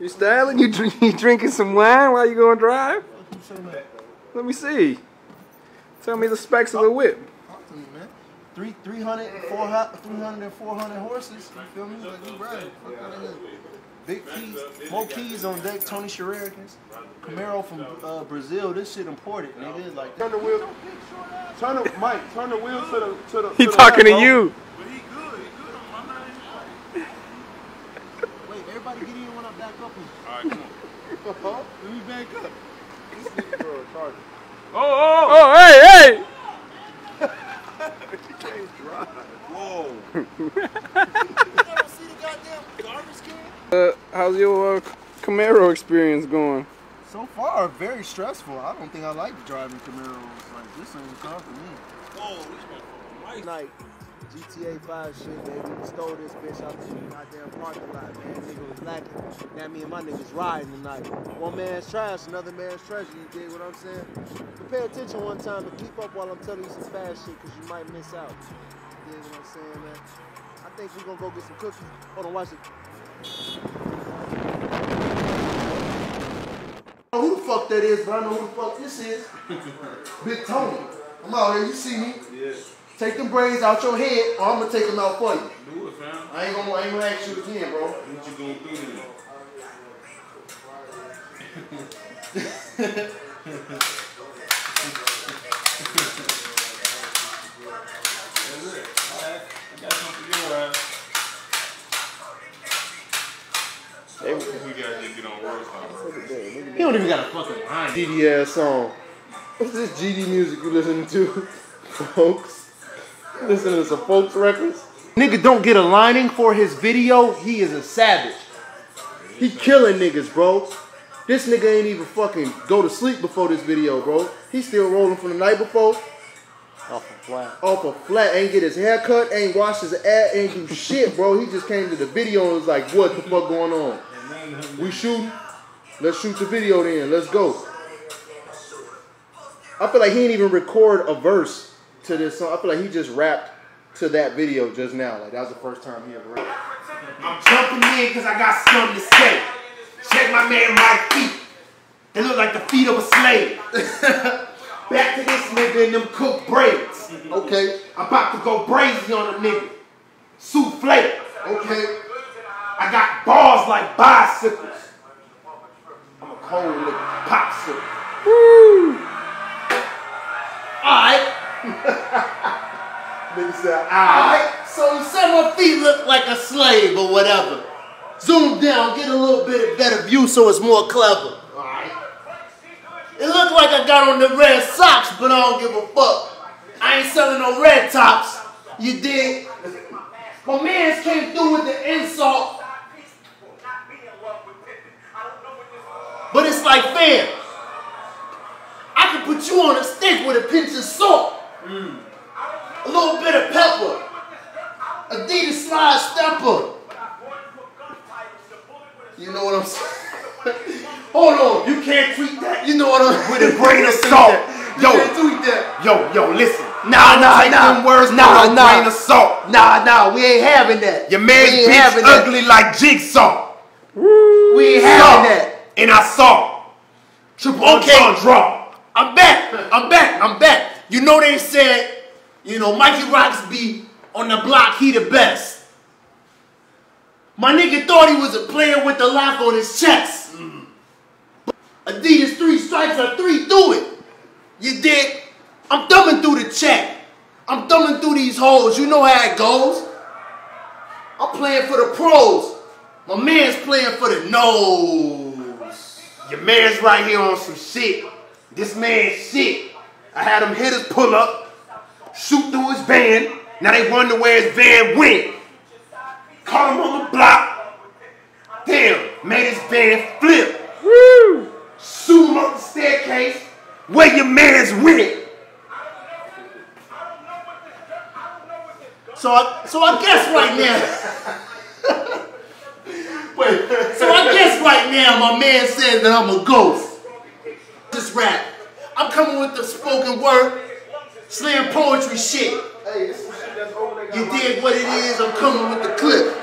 You styling? You, drink, you drinking some wine while you going to drive? Let me see. Tell me the specs of the whip. Talk to me, man. Three, 300, 400, 300 and 400 horses. You feel me? Like, you right. Fuck out of here. Big keys, more keys on deck. Tony Sherrikins, Camaro from uh, Brazil. This shit imported, nigga. Like, Turn the wheel. Turn the Mike. Turn the wheel to the to the. He the talking to left, bro. you. But he good. He good on my name. wait, everybody get in when I back up. All right, come on. Let me back up. This nigga girl charger. Oh, Oh, hey, hey! oh. Whoa. You never see the goddamn garbage can? Uh, how's your uh, Camaro experience going? So far, very stressful. I don't think I like driving Camaros. Like, this ain't car for me. Whoa, this motherfucker nice. Night, GTA 5 shit, baby. We stole this bitch out the goddamn parking lot, man. Nigga was lacking. Now me and my niggas riding tonight. One man's trash, another man's treasure. You dig what I'm saying? But pay attention one time and keep up while I'm telling you some fast shit, cause you might miss out. You dig what I'm saying, man? I think we're gonna go get some cookies. Hold on, watch it. I don't know who the fuck that is, but I know who the fuck this is. Big Tony. I'm out here, you see me. Yeah. Take them braids out your head, or I'm gonna take them out for you. Do it, fam. I ain't gonna, I ain't gonna ask you again, bro. What you gonna do then? That's it. All right. I got something for your ass. We gotta just get on work time. He don't even got a fucking line. GD ass song. What's this GD music you listening to, folks? Listening to some folks records? Nigga don't get a lining for his video. He is a savage. He killing niggas, bro. This nigga ain't even fucking go to sleep before this video, bro. He still rolling from the night before. Off a flat. off a flat, ain't get his hair cut, ain't washed his ass, ain't do shit, bro. He just came to the video and was like, what the fuck going on? We shooting? Let's shoot the video then. Let's go. I feel like he didn't even record a verse to this song. I feel like he just rapped to that video just now. Like that was the first time he ever rapped. I'm jumping in because I got something to say. Check my man my feet. They look like the feet of a slave. Back to this nigga and them cook braids. Okay, I'm about to go brazy on them nigga. Souffle. okay. I got balls like bicycles. I'm a cold nigga. Popsicle. Said, alright. So you said my feet look like a slave or whatever. Zoom down, get a little bit of better view so it's more clever. Alright. It looked like I got on the red socks, but I don't give a fuck. I ain't selling no red tops. You did. My mans came through with the insult. But it's like, fam, I can put you on a stick with a pinch of salt, hmm. A little bit of pepper, Adidas slide stepper. You know what I'm saying? Hold on, you can't tweet that. You know what I'm saying? With a grain of salt. You Yo. can't tweet that. Yo, yo, listen. Nah, nah, take nah. them words Nah, with a nah. grain of salt. Nah, nah, we ain't having that. Your man's bitch having that. ugly like jigsaw. We ain't Saw. having that. And I saw. Triple Okay. entendre. I'm back. I'm back. I'm back. You know they said, you know, Mikey Roxby on the block, he the best. My nigga thought he was a player with the lock on his chest. Mm. Adidas three stripes are three through it. You did. I'm thumbing through the check. I'm thumbing through these holes. You know how it goes. I'm playing for the pros. My man's playing for the nose. Your man's right here on some shit. This man's shit. I had them hitters pull up, shoot through his van. Now they wonder where his van went. Caught him on the block. Damn, made his van flip. Woo! Shoot him up the staircase. Where your man's went. So I, so I guess right now. Wait, so I guess right now my man says that I'm a ghost. This rap. I'm coming with the spoken word, slam poetry shit. You dig what it is? I'm coming with the clip.